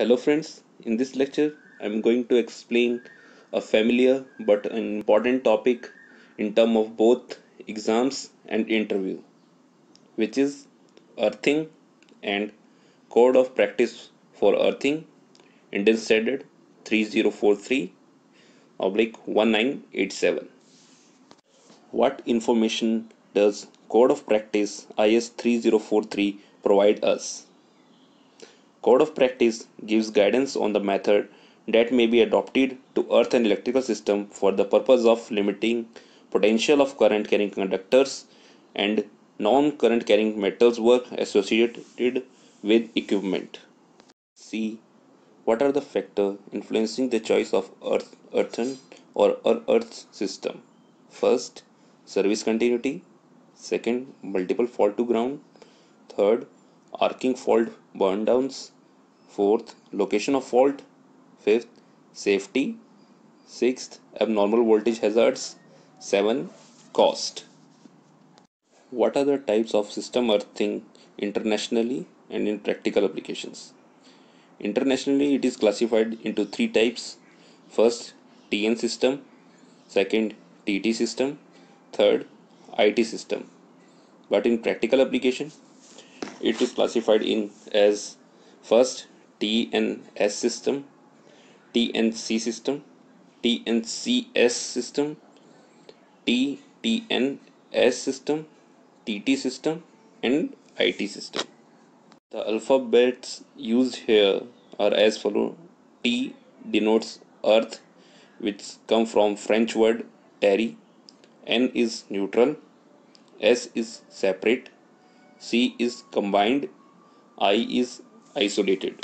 Hello friends, in this lecture I am going to explain a familiar but an important topic in terms of both exams and interview which is earthing and code of practice for earthing Indian Standard 3043 oblique 1987. What information does code of practice IS 3043 provide us? Code of practice gives guidance on the method that may be adopted to earth and electrical system for the purpose of limiting potential of current carrying conductors and non-current carrying metals work associated with equipment. C. what are the factors influencing the choice of earth earthen or earth system. First, service continuity. Second, multiple fault to ground. Third, arcing fault burn downs. Fourth location of fault. Fifth safety. Sixth abnormal voltage hazards. Seven cost. What are the types of system earthing internationally and in practical applications? Internationally it is classified into three types. First tn system. Second tt system. Third it system. But in practical application it is classified in as first TNS system, TNC system, TNCS system, TTNS system, TT system, and IT system. The alphabets used here are as follow. T denotes earth, which come from French word terre. N is neutral. S is separate. C is combined, I is isolated.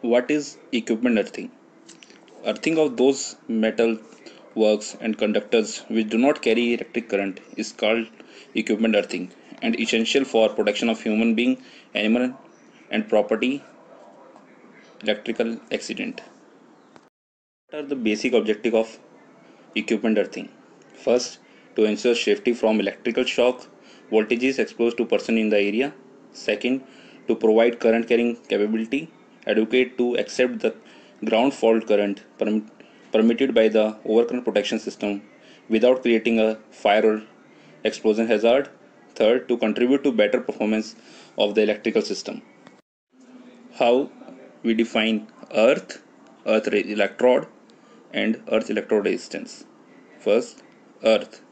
What is equipment earthing? Earthing of those metal works and conductors which do not carry electric current is called equipment earthing and essential for protection of human being, animal and property electrical accident. What are the basic objective of equipment earthing? First, to ensure safety from electrical shock voltages exposed to person in the area. Second, to provide current carrying capability adequate to accept the ground fault current perm permitted by the overcurrent protection system without creating a fire or explosion hazard Third, to contribute to better performance of the electrical system. How we define earth, earth electrode and earth electrode resistance. First, earth.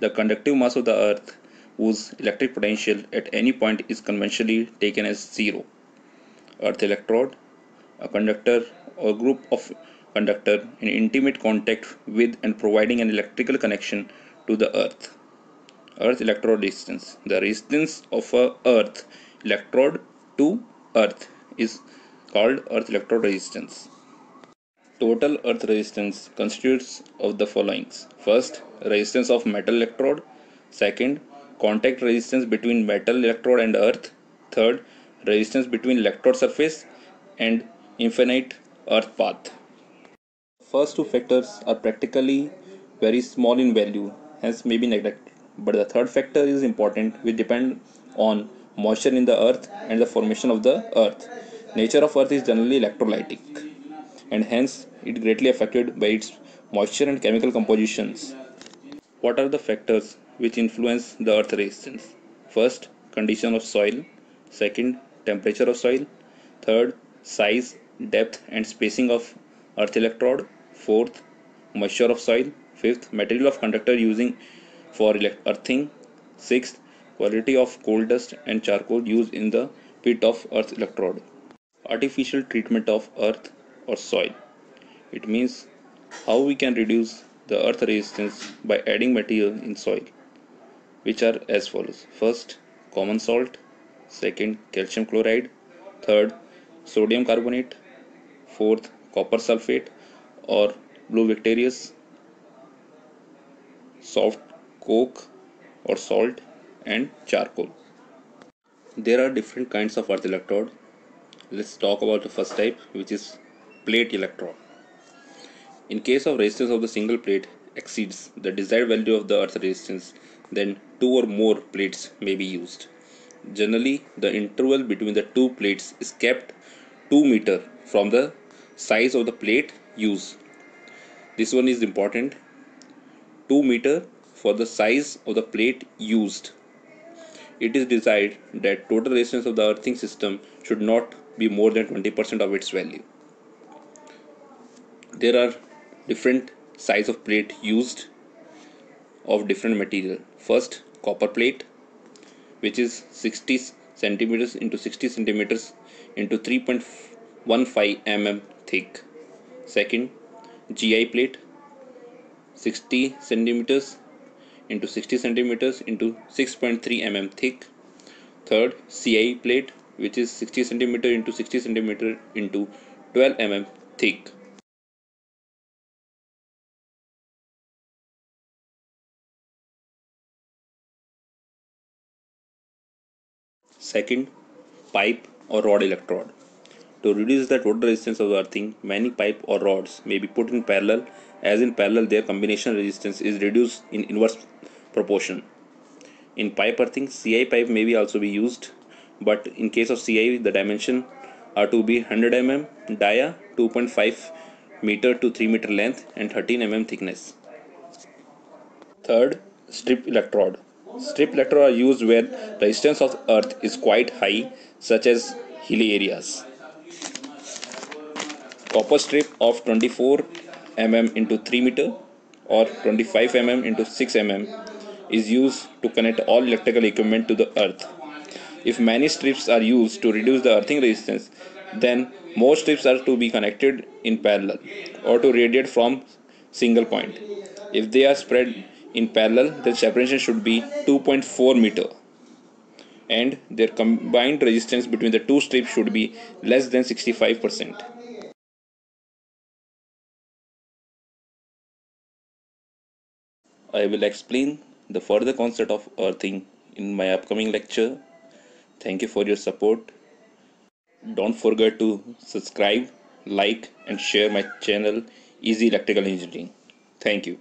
The conductive mass of the earth whose electric potential at any point is conventionally taken as zero. Earth electrode, a conductor or group of conductor in intimate contact with and providing an electrical connection to the earth. Earth electrode resistance. The resistance of a Earth electrode to Earth is called Earth electrode resistance. Total Earth resistance constitutes of the following. First, resistance of metal electrode. Second, contact resistance between metal electrode and earth. Third, resistance between electrode surface and infinite earth path. First two factors are practically very small in value, hence may be neglected but the third factor is important. Which depend on moisture in the earth and the formation of the earth. Nature of earth is generally electrolytic and hence it greatly affected by its moisture and chemical compositions. What are the factors which influence the earth resistance? First condition of soil. Second temperature of soil. Third size depth and spacing of earth electrode. Fourth moisture of soil. Fifth material of conductor using for earthing. Sixth, quality of coal dust and charcoal used in the pit of earth electrode. Artificial treatment of earth or soil. It means how we can reduce the earth resistance by adding material in soil, which are as follows. First, common salt. Second, calcium chloride. Third, sodium carbonate. Fourth, copper sulfate or blue vitriol. Soft coke or salt and charcoal. There are different kinds of earth electrode. let's talk about the first type which is plate electrode. In case of resistance of the single plate exceeds the desired value of the earth resistance then two or more plates may be used. Generally the interval between the two plates is kept 2 meter from the size of the plate used. This one is important 2 meter for the size of the plate used it is desired that total resistance of the earthing system should not be more than 20% of its value. There are different size of plate used of different material. First, copper plate, which is 60 centimeters into 60 centimeters into 3.15 mm thick. Second, GI plate, 60 centimeters into 60 centimeters into 6.3 mm thick. Third, CI plate which is 60 centimeter into 60 centimeter into 12 mm thick. Second, pipe or rod electrode. To reduce the total resistance of the earthing, many pipe or rods may be put in parallel as in parallel their combination resistance is reduced in inverse proportion. In pipe earthing, CI pipe may be also be used, but in case of CI, the dimension are to be 100 mm dia, 2.5 meter to 3 meter length, and 13 mm thickness. Third, strip electrode. Strip electrode are used where resistance of earth is quite high, such as hilly areas. Copper strip of 24 mm into 3 meter or 25 mm into 6 mm is used to connect all electrical equipment to the earth. If many strips are used to reduce the earthing resistance, then more strips are to be connected in parallel or to radiate from single point. If they are spread in parallel, the separation should be 2.4 meter and their combined resistance between the two strips should be less than 65%. I will explain the further concept of earthing in my upcoming lecture. Thank you for your support. Don't forget to subscribe, like, and share my channel Easy Electrical Engineering. Thank you.